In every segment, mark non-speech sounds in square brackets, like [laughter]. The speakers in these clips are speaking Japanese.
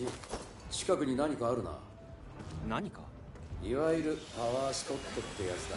じ。近くに何かあるな。何か？いわゆるパワースポットってやつだ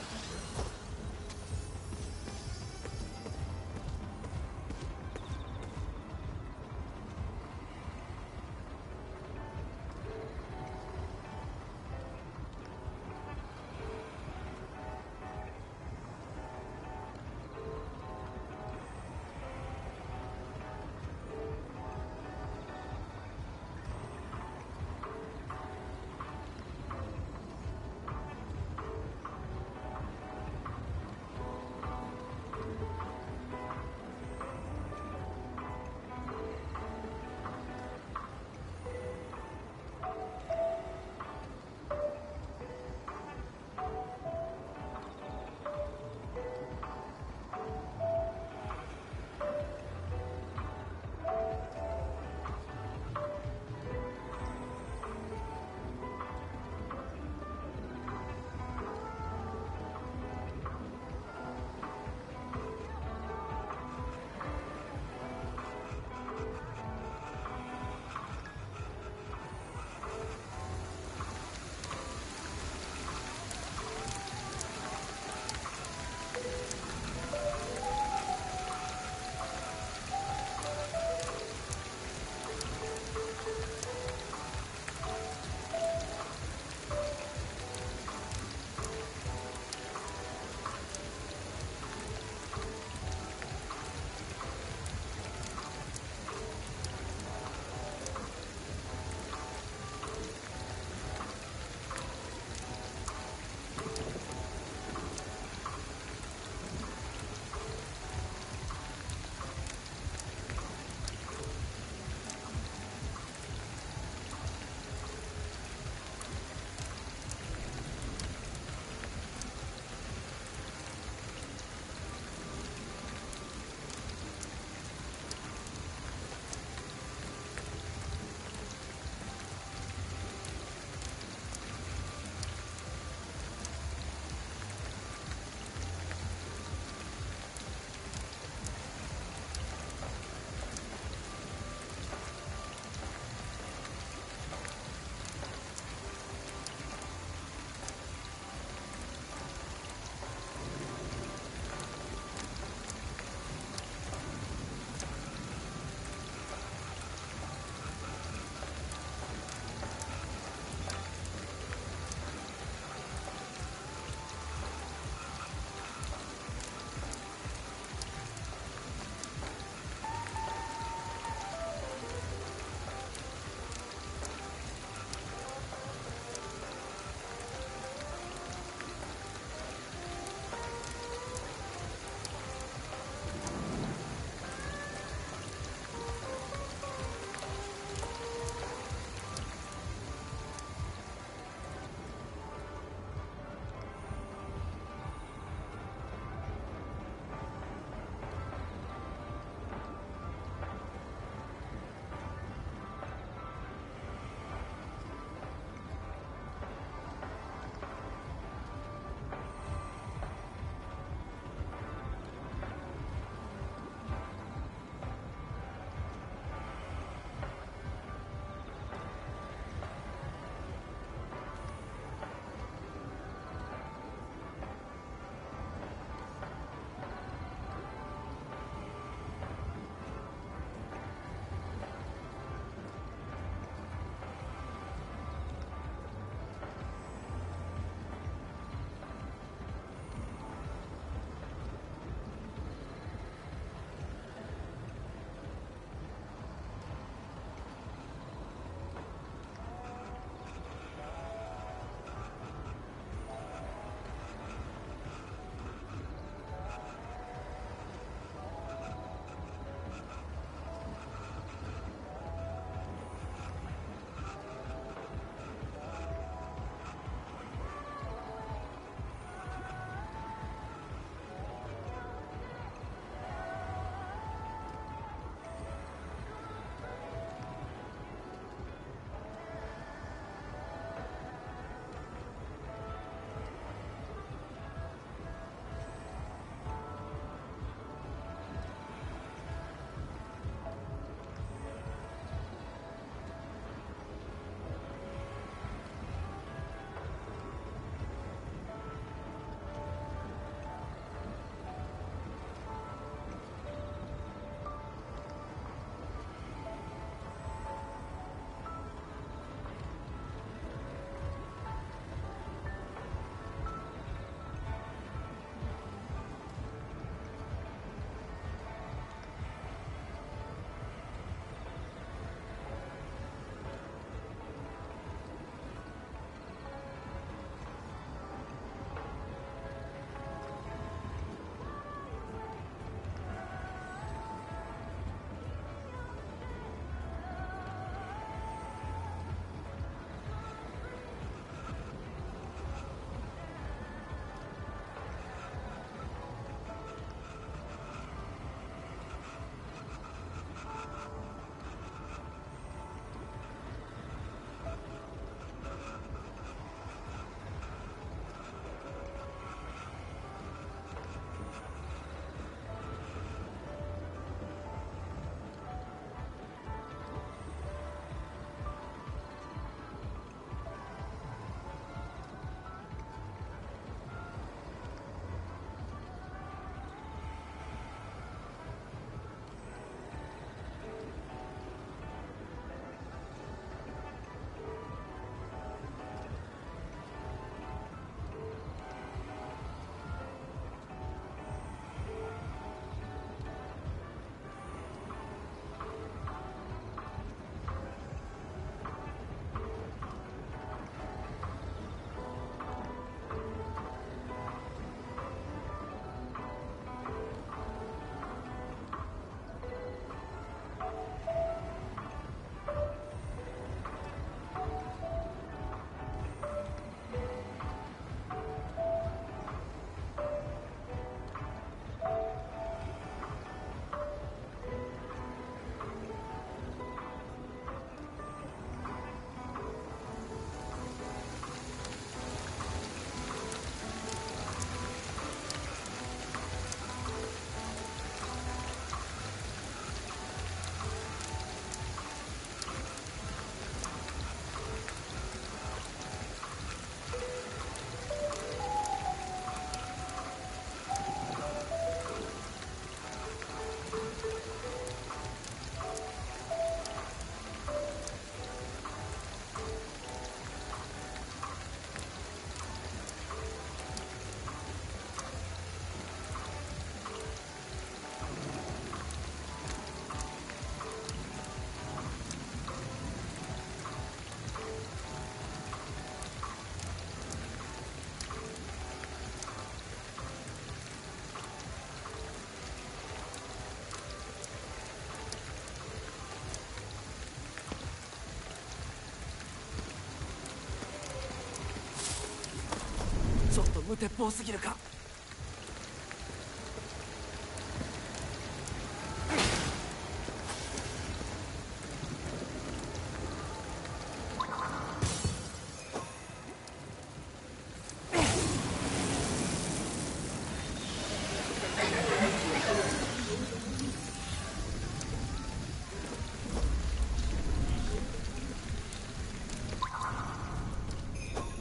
無鉄砲すぎるか。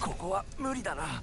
ここは無理だな。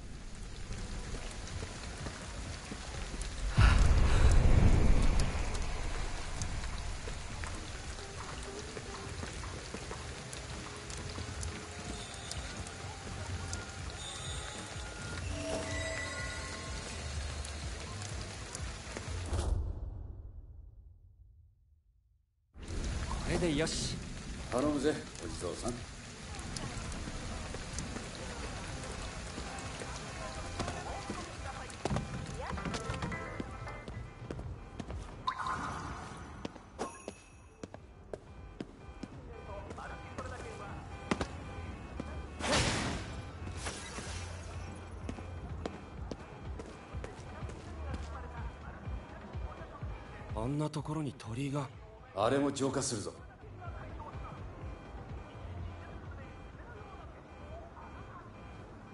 なところに鳥居が。あれも浄化するぞ。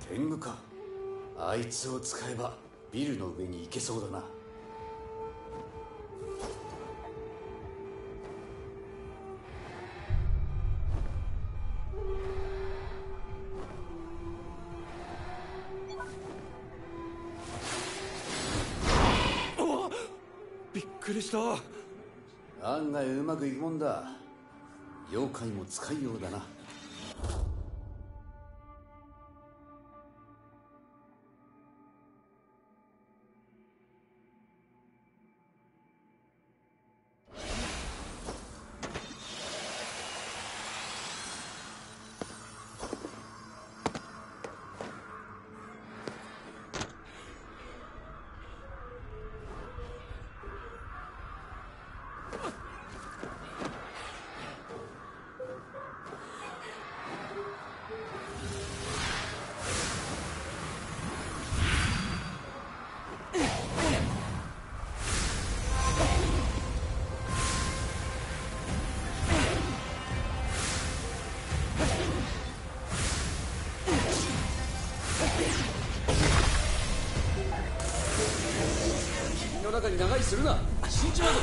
天狗か。あいつを使えばビルの上に行けそうだな。中に長居するな。死んじまうぞ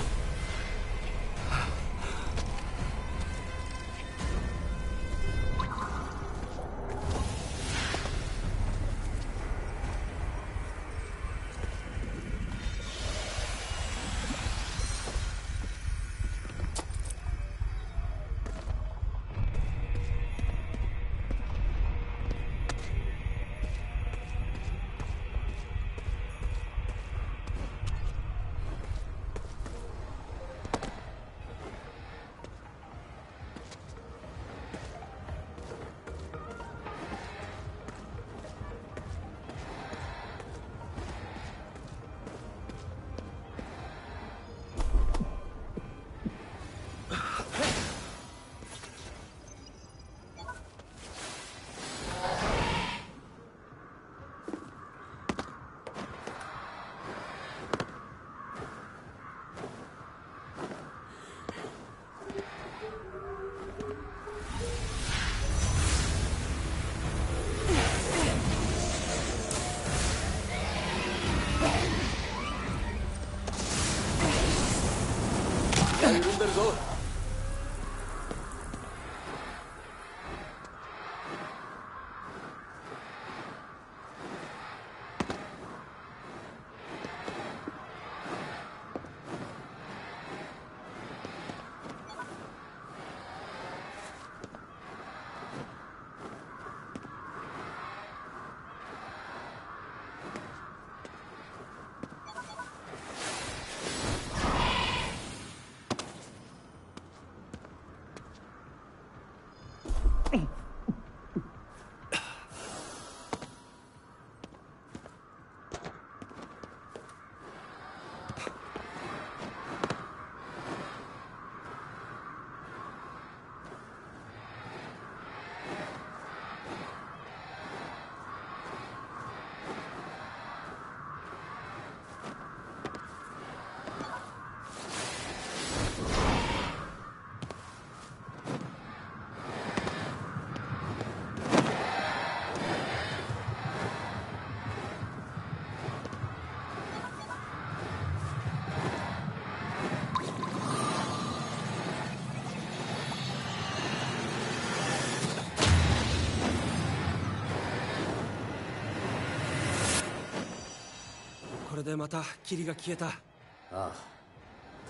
れでまた霧が消えた。あ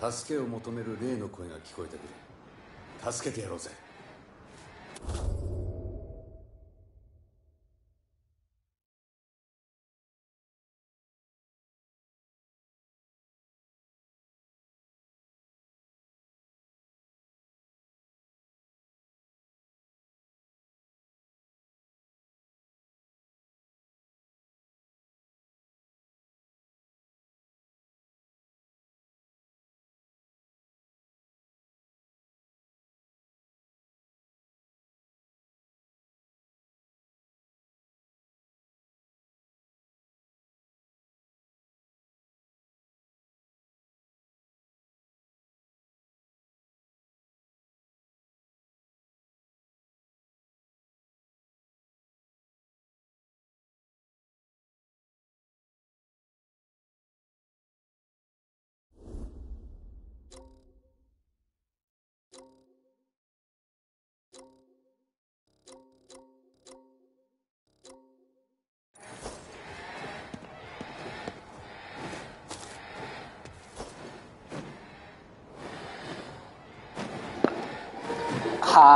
あ。助けを求める霊の声が聞こえてくる。助けてやろうぜ。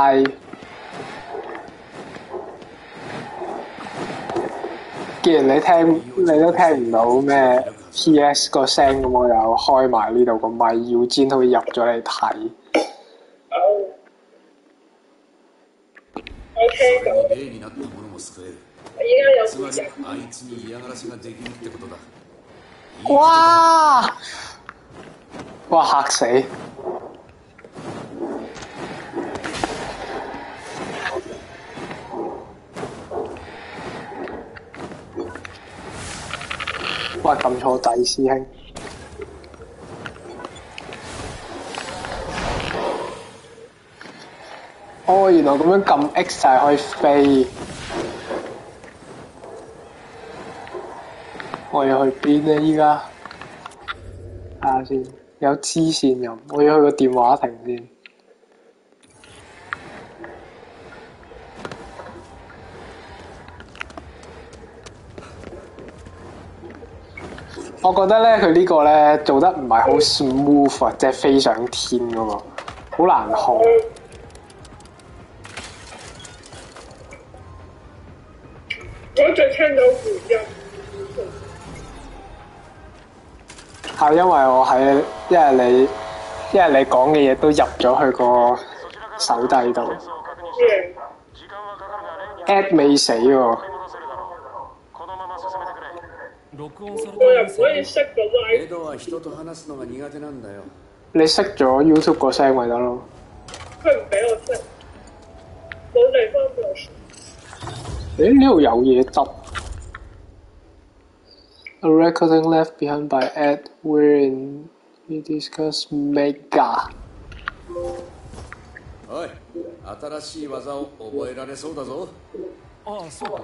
係。既然你聽你都聽唔到咩 P.S 個聲，咁我又開埋呢度個咪，要尖可以入咗嚟睇。我聽到，それに霊 哇！撳錯掣，師兄。哦，原來咁樣撳 X 就係可以飛。我要去邊呢？依家睇下先，有支線入，我要去個電話亭先。我覺得咧，佢呢個咧做得唔係好 smooth 啊，即係飛上天嗰個，好難控。我最聽到回音，係因為我喺，因為你，因為你講嘅嘢都入咗去個手底度耶！，at 未死喎。録音され我又唔た音声可以熄個 live，エドは人と話すのが苦手なんだよ你熄咗 YouTube 個聲咪得咯。佢唔俾我熄，冇地方俾我熄。誒呢度有嘢執。A recording left behind by Ed wherein he discussed Mega。おい新しい技を覚えられそうだぞああそうか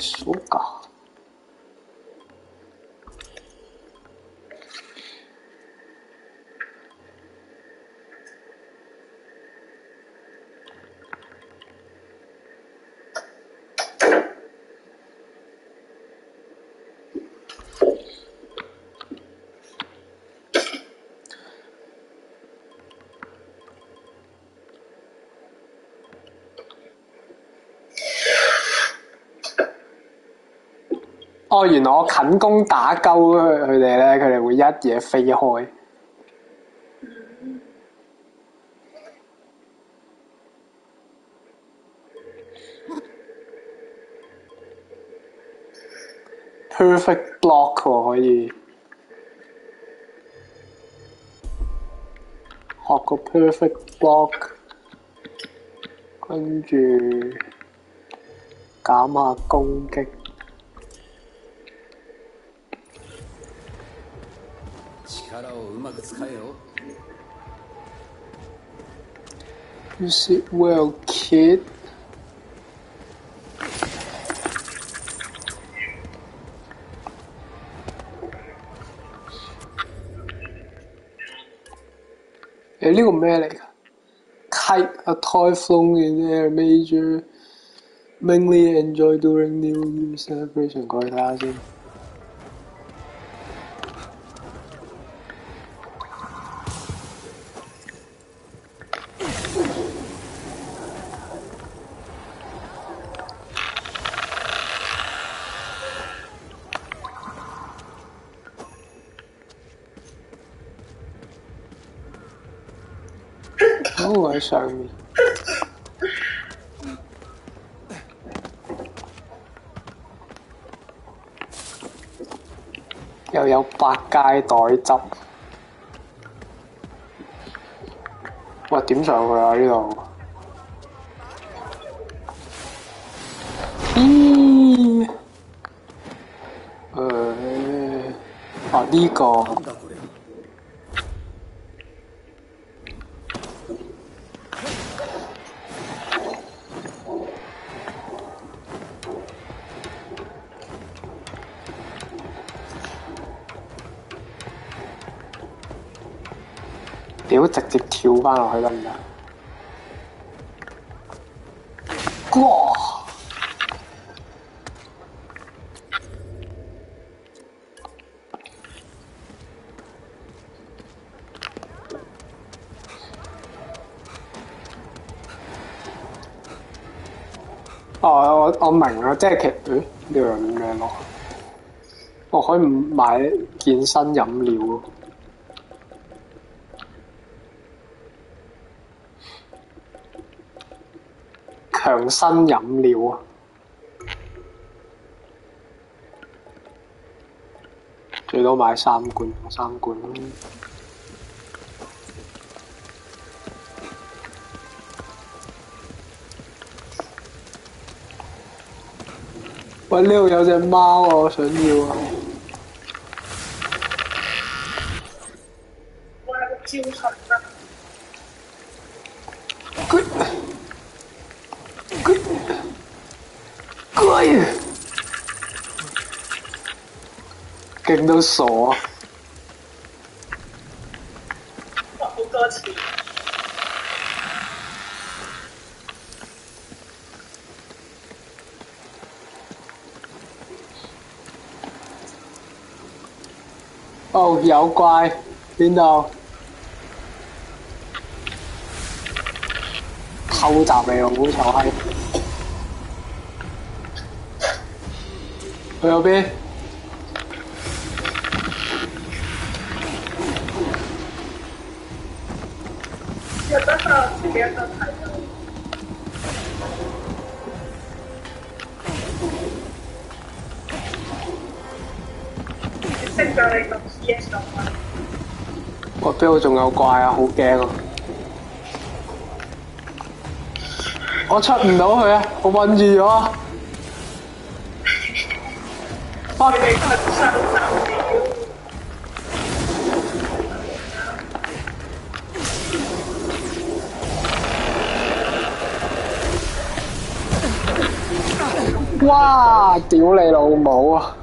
そうか。 哦，原來我近攻打鳩佢哋咧，佢哋會一嘢飛開。Perfect block 喎，可以學個 perfect block，跟住減下攻擊。をうまく使えよ Use it well, kid. 誒呢個咩嚟㗎？Kite a toy flown in air major mainly enjoy during New Year celebration。過去睇下先。 百街袋汁。喂点上去啊呢度。咦。诶啊呢个。翻落去得唔得？哇！哦，我我明啦，即係其誒呢度有啲咩咯？我可以買健身飲料喎。強身飲料啊！最多買三罐，三罐啦。喂，呢度有隻貓啊，我想要啊！我有個招神啊！佢佢佢勁到傻！好多錢！哦，有怪邊度？偷襲你喎，好臭閪！去右邊。有怪啊！好驚啊！我出唔到去啊！我困住咗。哇！屌你老母啊！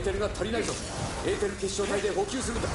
ーテルが足りないぞ。エーテル結晶体で補給するんだ。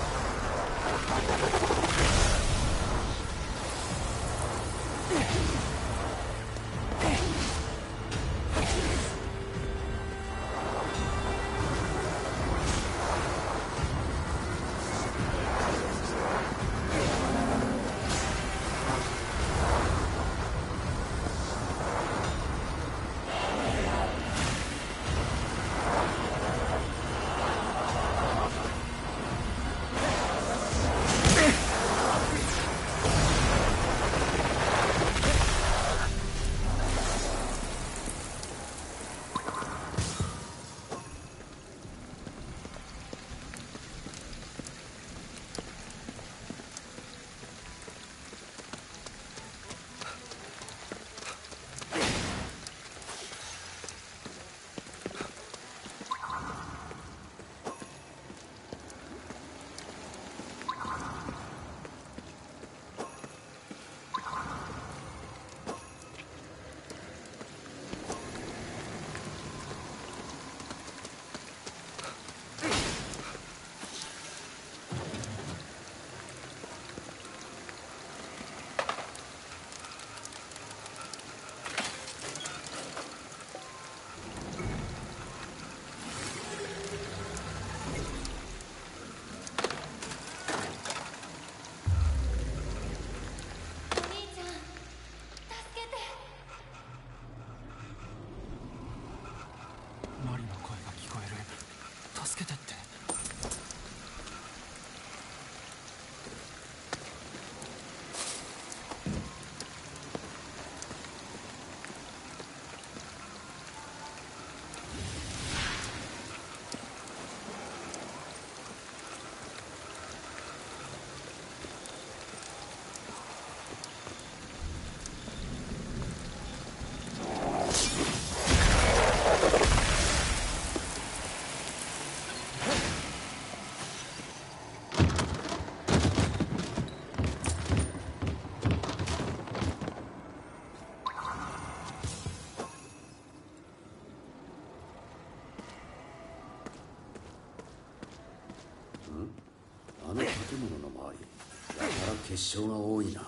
結晶が多いな。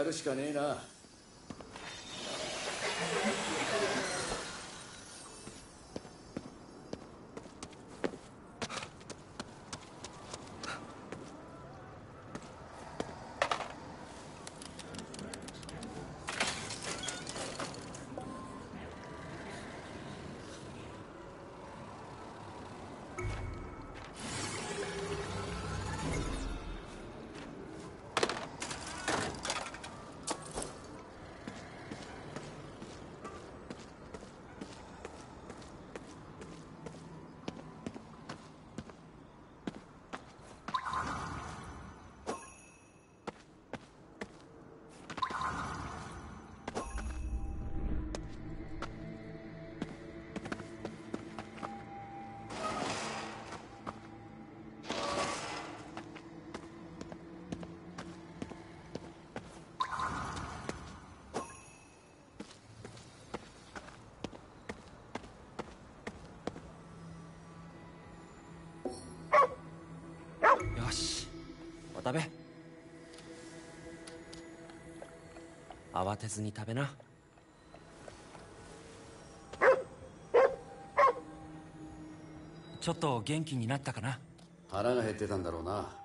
やるしかねえな。食べ。慌てずに食べな。ちょっと元気になったかな。腹が減ってたんだろうな。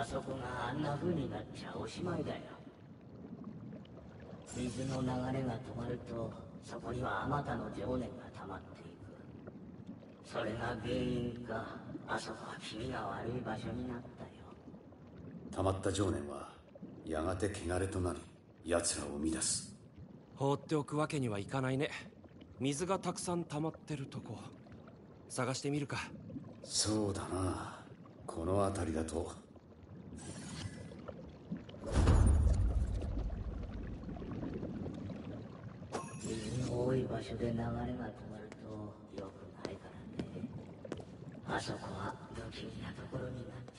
あそこがあんな風になっちゃおしまいだよ。水の流れが止まるとそこにはあまたの情念が溜まっていく。それが原因かあそこは気味が悪い場所になったよ。溜まった情念はやがて汚れとなり奴らを生み出す。放っておくわけにはいかないね。水がたくさん溜まってるとこ。探してみるか。そうだな。この辺りだと所で流れが止まると良くないからね。あそこは不気味なところになって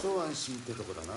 一安心ってとこだな。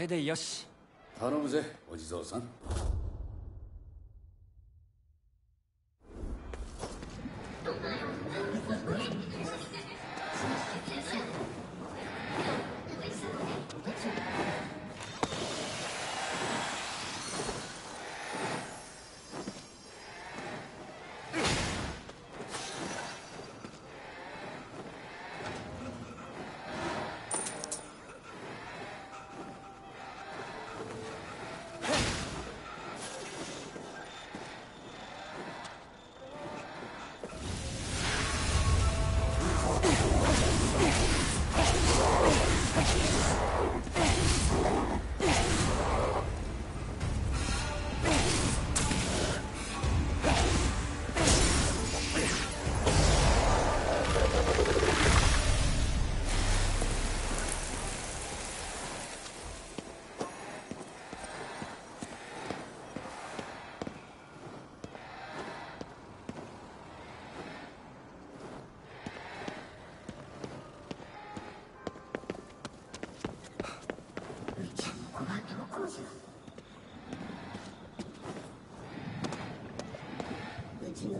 れでよし。頼むぜお地蔵さん。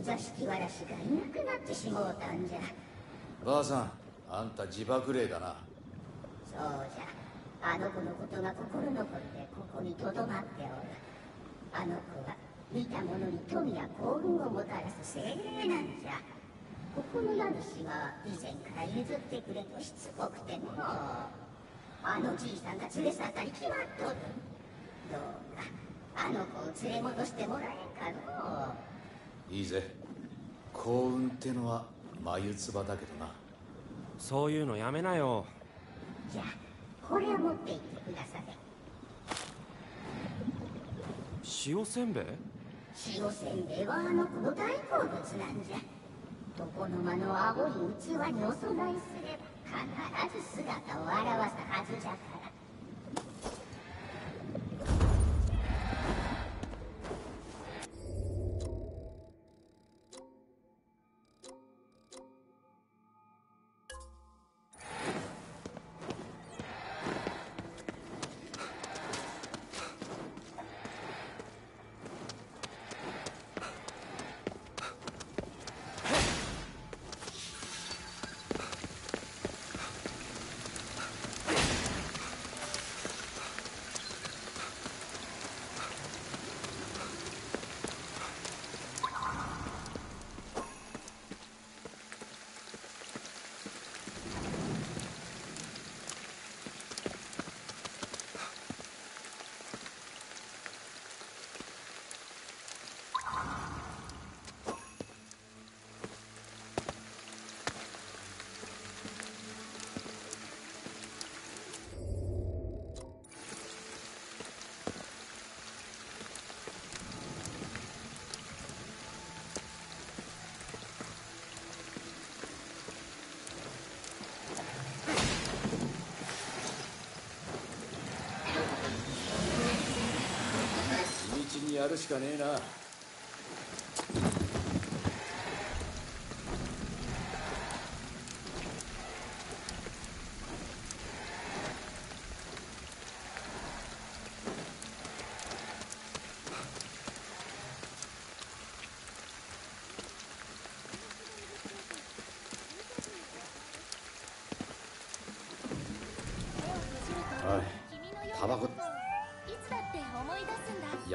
座敷わらしがいなくなってしもうたんじゃ。ばあさんあんた自爆霊だな。そうじゃ。あの子のことが心残りでここにとどまっておる。あの子は見た者に富や幸運をもたらす精霊なんじゃ。ここの家主は以前から譲ってくれとしつこくてもあのじいさんが連れ去ったに決まっとる。どうかあの子を連れ戻してもらえんかのう。いいぜ幸運ってのは眉唾だけどな。そういうのやめなよ。じゃあこれを持って行ってください。塩せんべい？塩せんべいはあの子の大好物なんじゃ。床の間の青い器にお供えすれば必ず姿を現すはずじゃからやるしかねえな。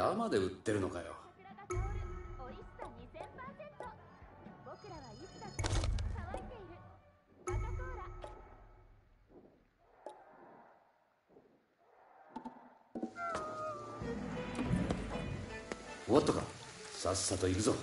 すんだ山で売ってるのかよ。桜が香る美味しさ2000%僕らはいつだって乾いている。バカコーラ終わったか。さっさと行くぞ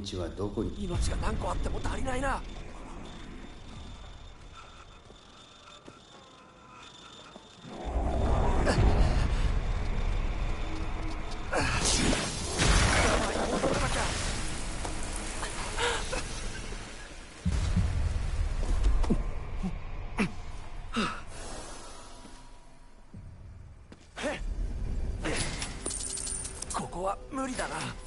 道はどこに命が何個あっても足りないな。ここは無理だな。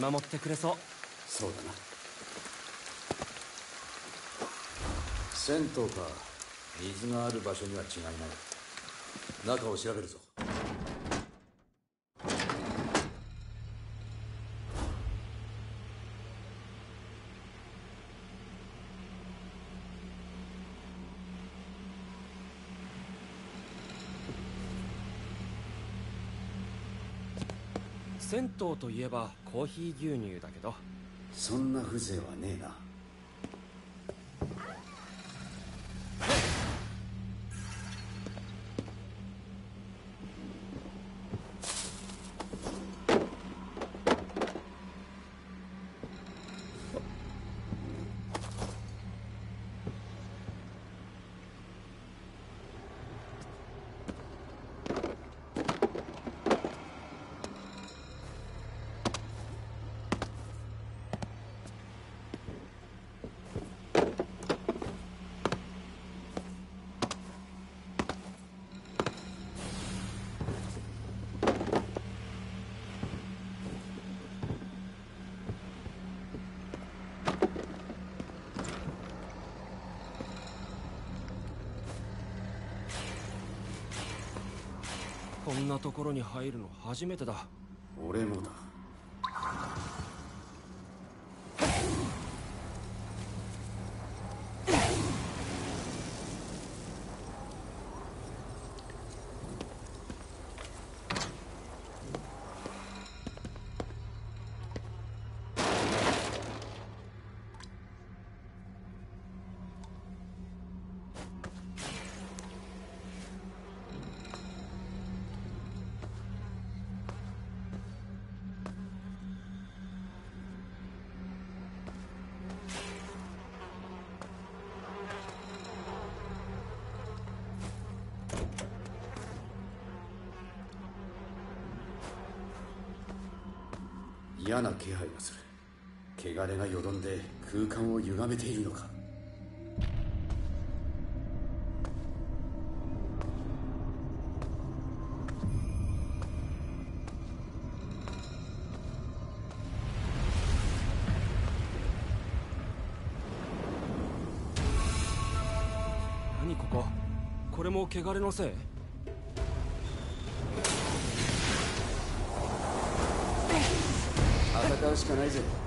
見守ってくれそう。そうだな。銭湯か。水がある場所には違いない。中を調べるぞ。銭湯といえばコーヒー牛乳だけど。そんな風情はねえな。ところに入るの初めてだ。嫌な気配がする。汚れがよどんで空間を歪めているのか。何ここ？これも汚れのせい？戦う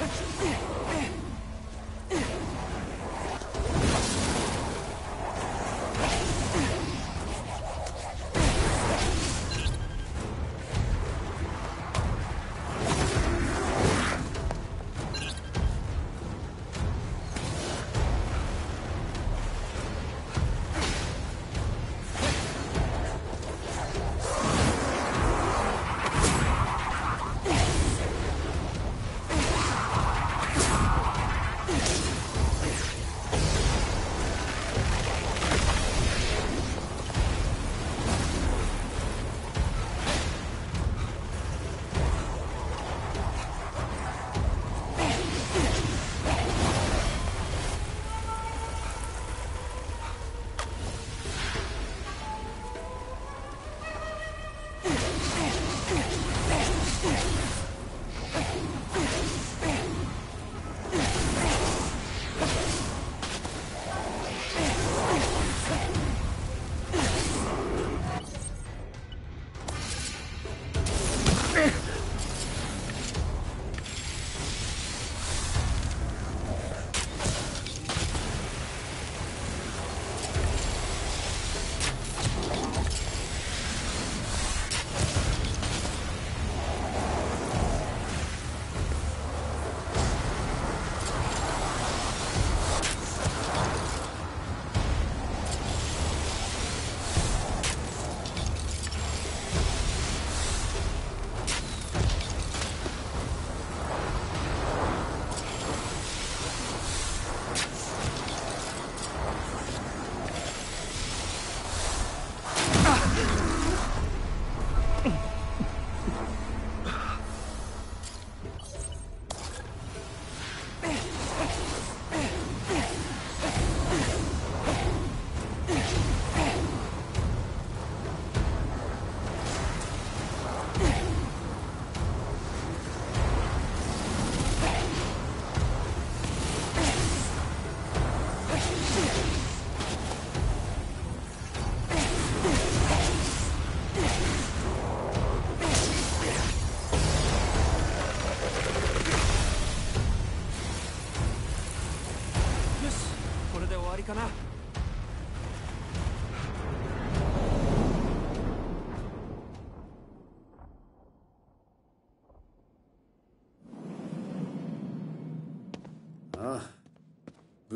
Let's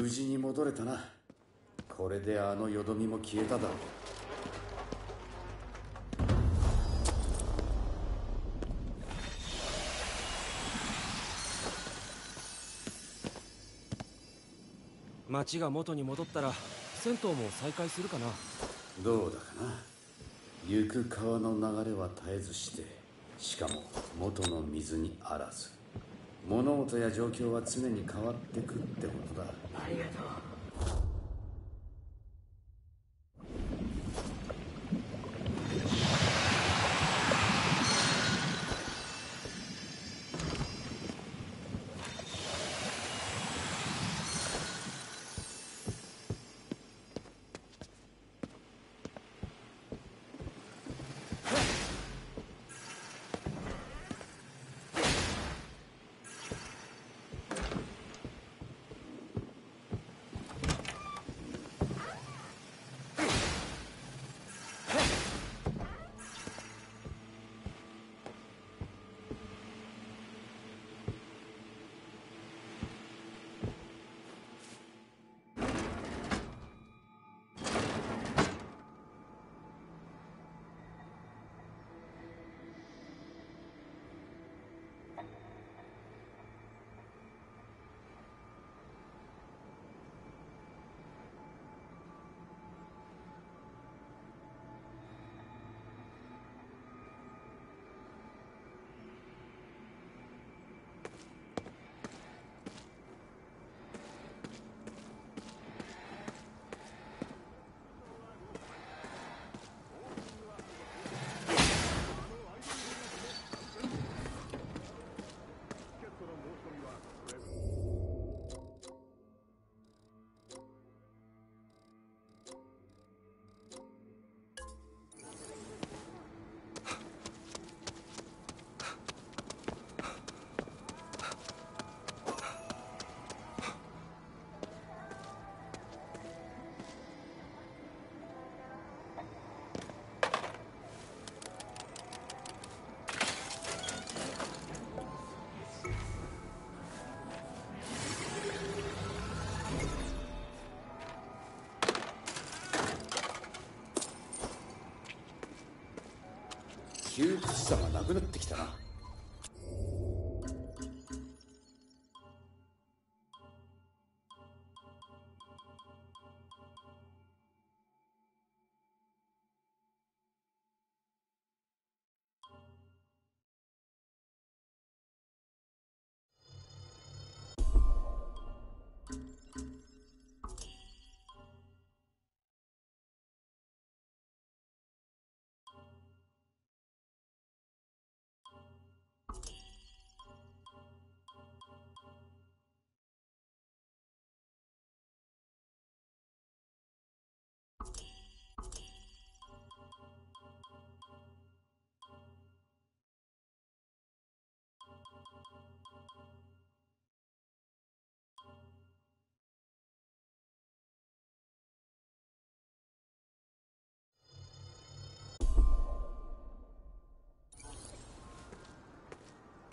無事に戻れたな。これであのよどみも消えただろう。街が元に戻ったら銭湯も再開するかな。どうだかな。行く川の流れは絶えずしてしかも元の水にあらず。物事や状況は常に変わってくってことだありがとう。くなってきたな。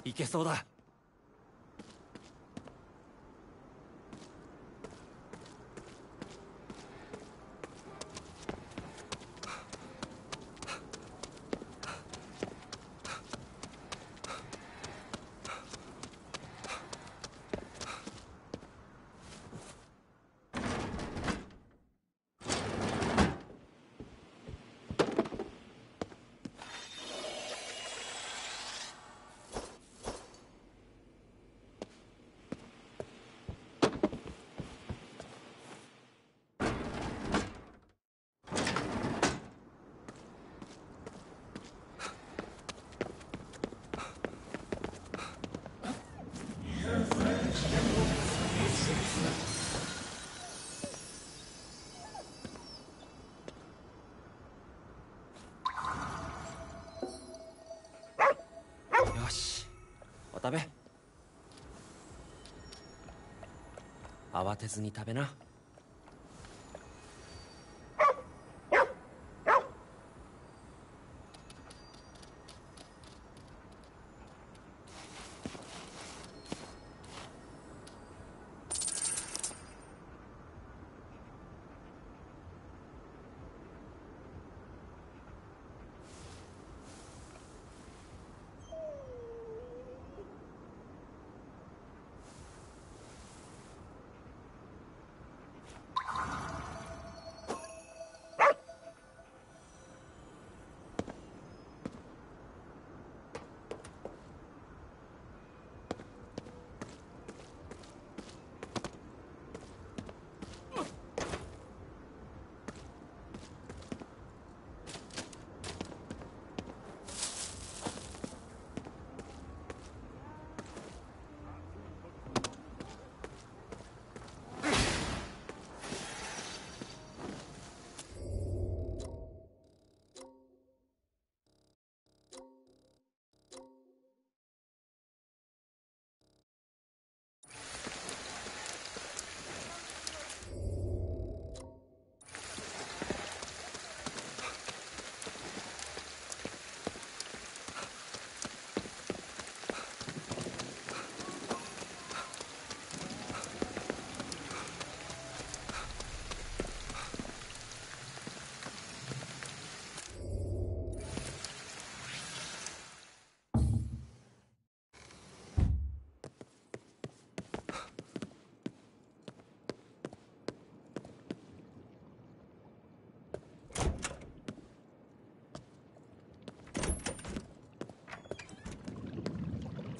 いけそうだよしお食べ。慌てずに食べな。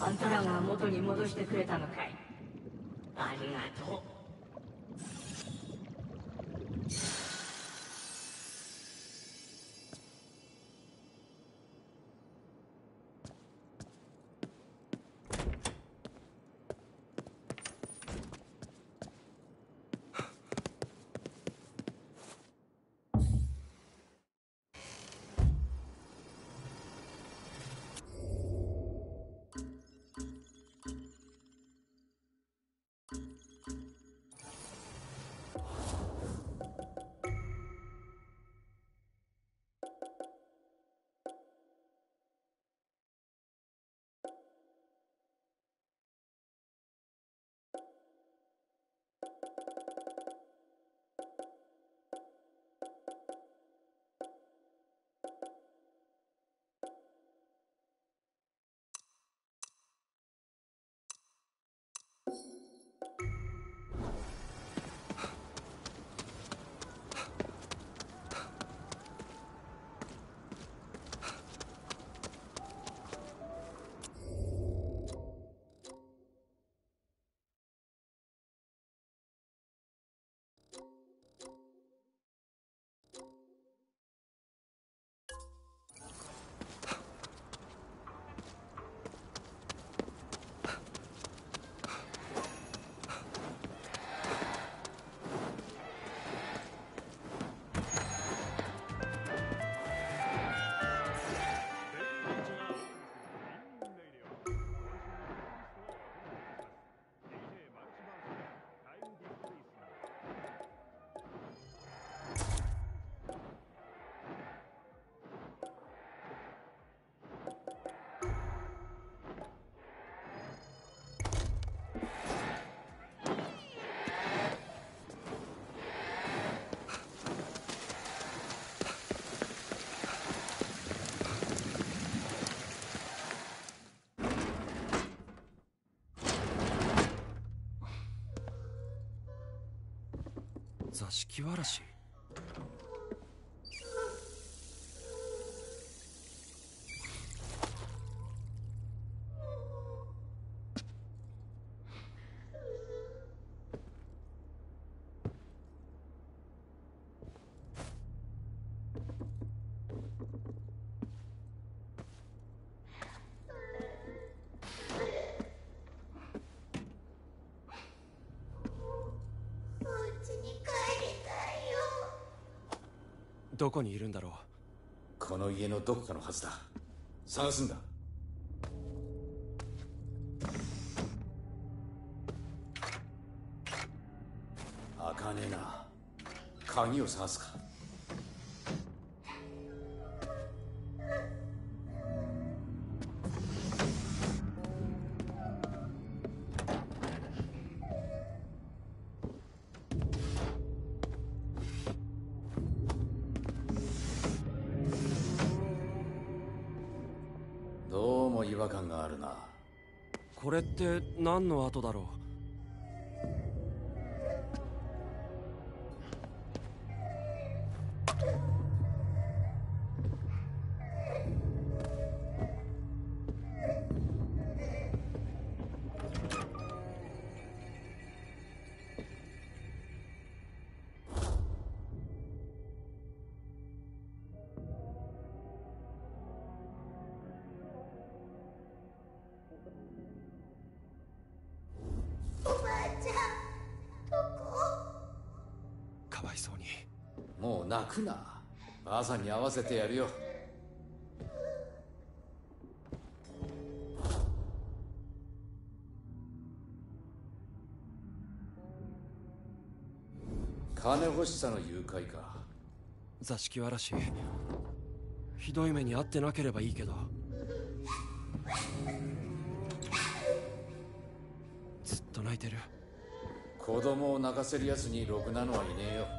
あんたらが元に戻してくれたのかい。ありがとう。座敷わらし。どこにいるんだろう？この家のどこかのはずだ。探すんだ。開かねえな。鍵を探すか。れって何の後だろう？さんに合わせてやるよ。金欲しさの誘拐か。座敷わらしひどい目に遭ってなければいいけど。ずっと泣いてる。子供を泣かせる奴にろくなのはいねえよ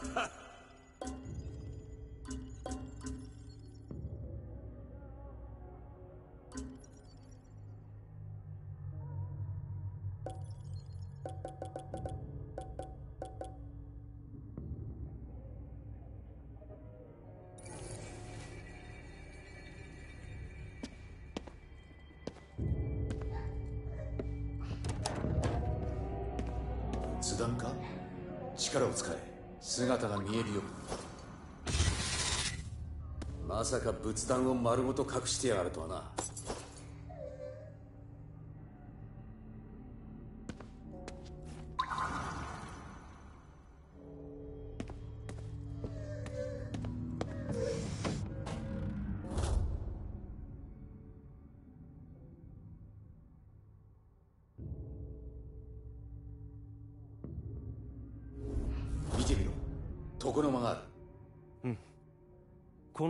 [laughs] 津田か？力を使え。姿が見えるよまさか仏壇を丸ごと隠してやがるとはな。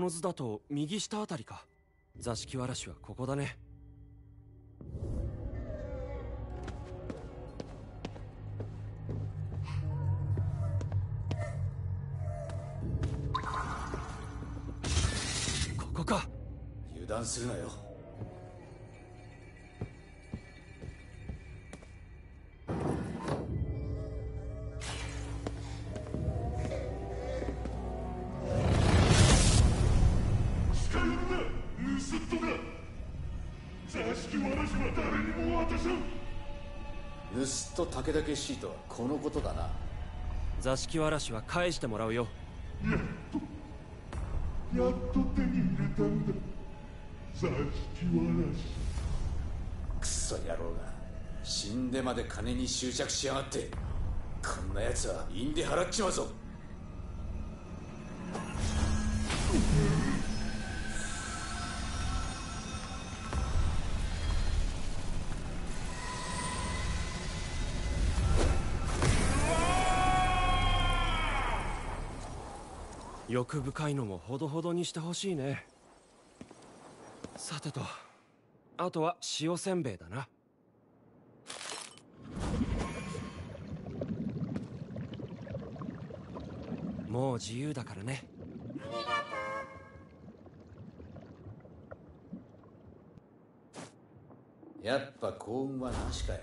の図だと右下あたりか。座敷わらしはここだね。ここか。油断するなよ。盗っ人武田シートはこのことだな。座敷わらしは返してもらうよ。やっとやっと手に入れたんだ。座敷わらし。クソ野郎が死んでまで金に執着しやがって。こんな奴は印で払っちまうぞ欲深いのもほどほどにしてほしいね。さてとあとは塩せんべいだな。もう自由だからね。やっぱ幸運はなしかよ。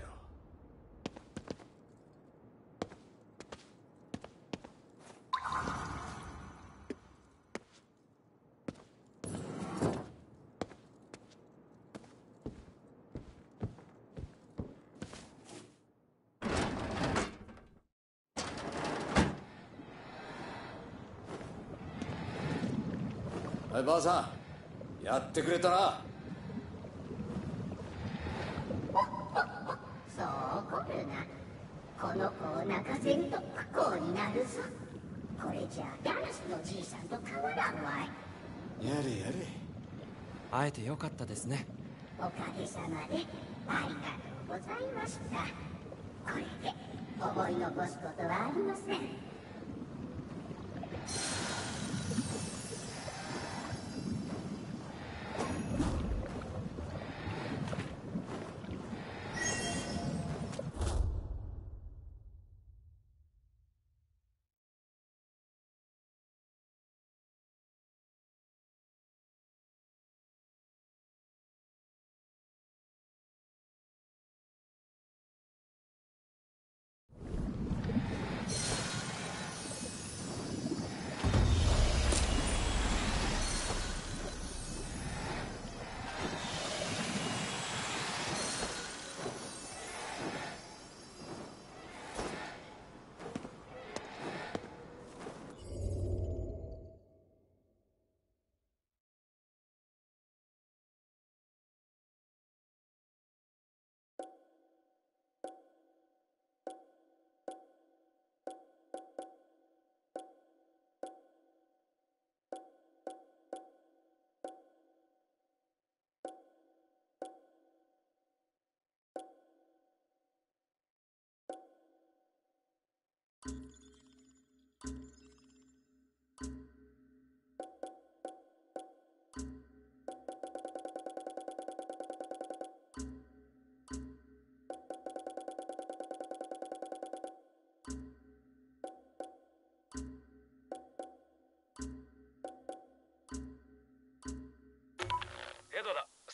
はいばあさん。やってくれたな。そう怒るなこの子を泣かせると不幸になるぞこれじゃダラスのじいさんと変わらんわい。やれやれ。会えてよかったですね。おかげさまでありがとうございました。これで思い残すことはありません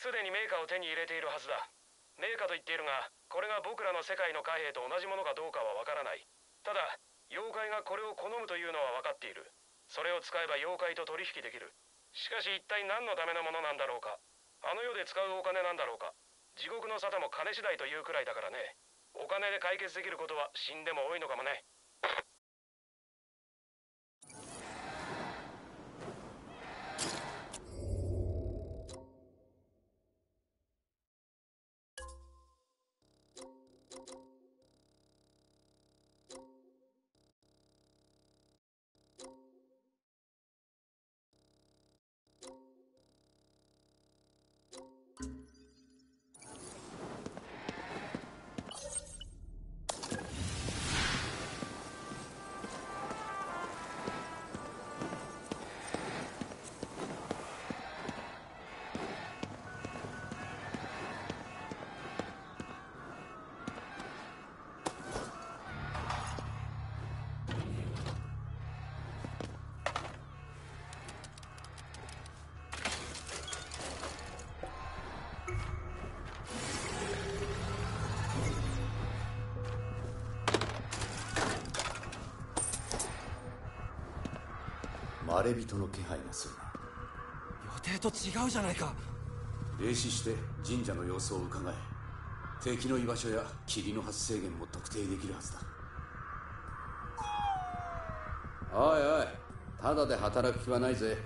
すでにメーカーを手に入れているはずだ。メーカーと言っているがこれが僕らの世界の貨幣と同じものかどうかはわからない。ただ妖怪がこれを好むというのは分かっている。それを使えば妖怪と取引できる。しかし一体何のためのものなんだろうか。あの世で使うお金なんだろうか。地獄の沙汰も金次第というくらいだからね。お金で解決できることは死んでも多いのかもね。れびとの気配がするな。予定と違うじゃないか。霊視して神社の様子を伺え。敵の居場所や霧の発生源も特定できるはずだ。おいおいただで働く気はないぜ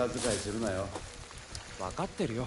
無駄遣いするなよ。分かってるよ。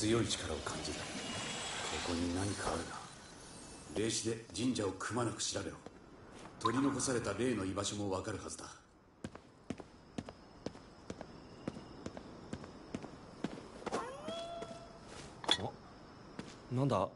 強い力を感じるここに何かあるな。霊視で神社をくまなく調べろ。取り残された霊の居場所もわかるはずだ。あ？なんだ？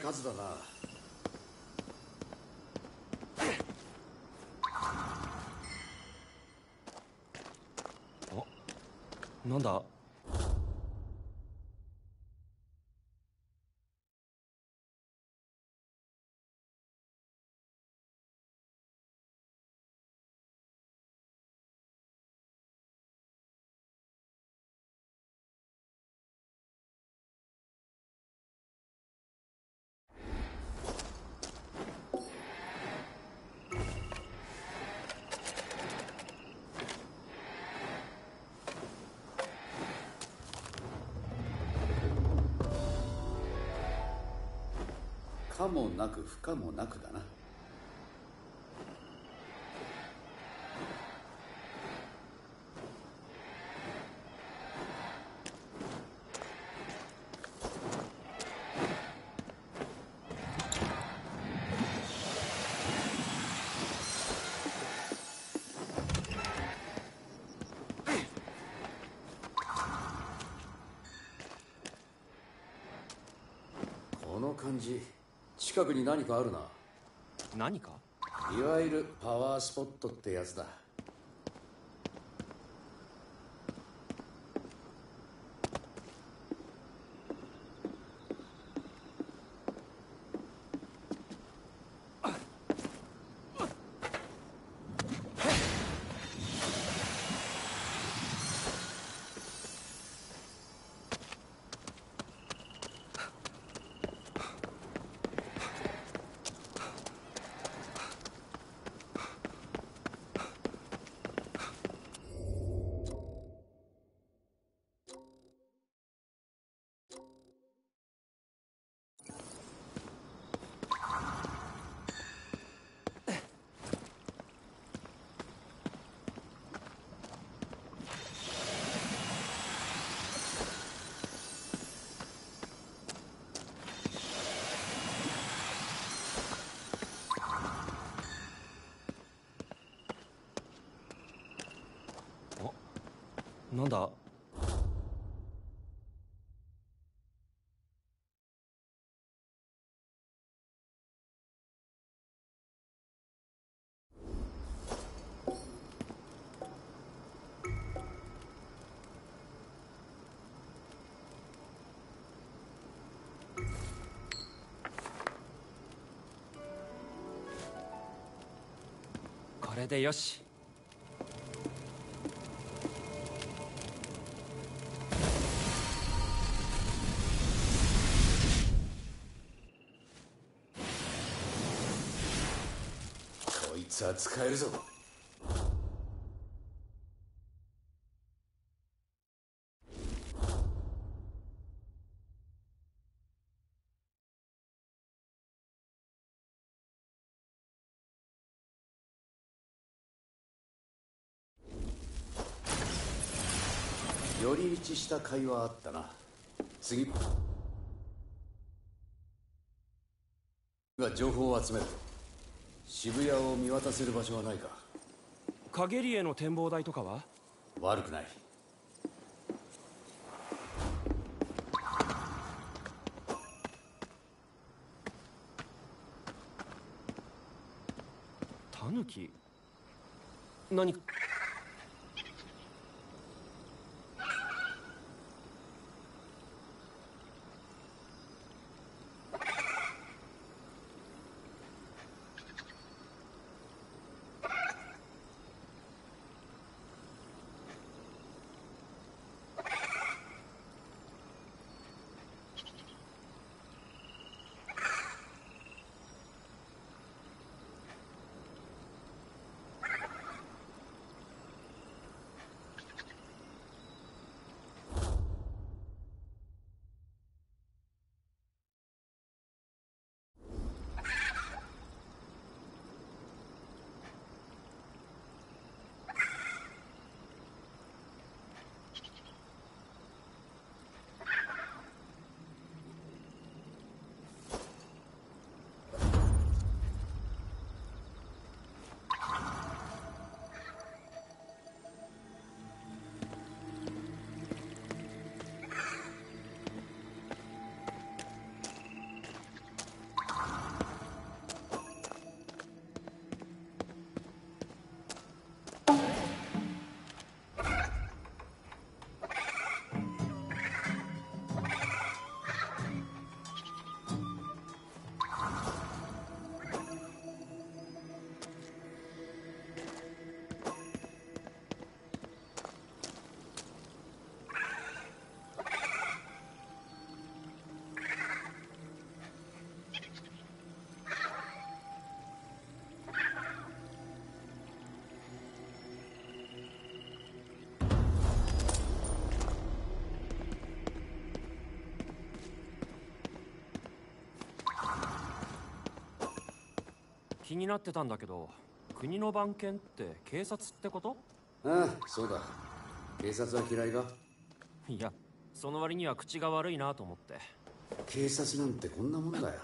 数だな。あなんだ？可もなく不可もなくだなこの感じ近くに何かあるな。何か？いわゆるパワースポットってやつだれでよし。こいつは使えるぞ。寄り道した会話あったな。次。が情報を集める。渋谷を見渡せる場所はないか。陰りへの展望台とかは？悪くない。タヌキ？何か？気になってたんだけど国の番犬って警察ってこと？ああそうだ。警察は嫌いか？いやその割には口が悪いなと思って。警察なんてこんなもんだよ